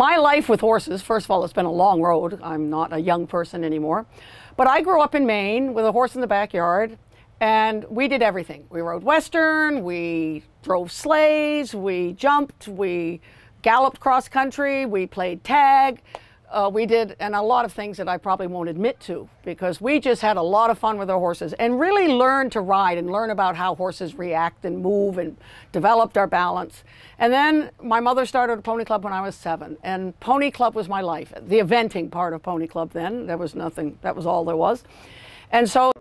my life with horses, first of all, it's been a long road. I'm not a young person anymore. But I grew up in Maine with a horse in the backyard, and we did everything. We rode Western, we drove sleighs, we jumped, we galloped cross country, we played tag. Uh, we did, and a lot of things that I probably won't admit to because we just had a lot of fun with our horses and really learned to ride and learn about how horses react and move and developed our balance. And then my mother started a pony club when I was seven, and pony club was my life. The eventing part of pony club then, there was nothing, that was all there was. And so